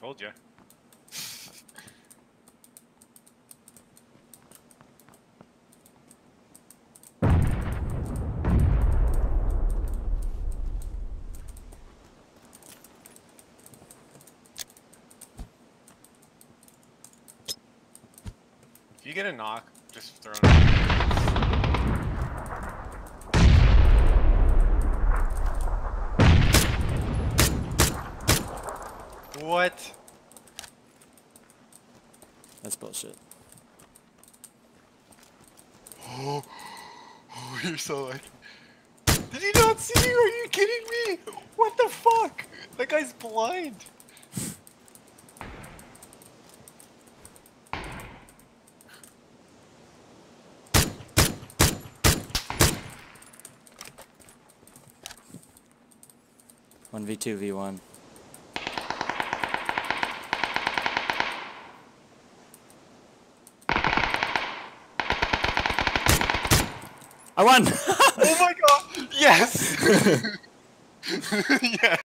Told you. If you get a knock, just throw it. What? That's bullshit. Oh, oh, you're so lucky. Did he not see you? Are you kidding me? What the fuck? That guy's blind. One v two v one. I won. Oh my god! Yes! yes!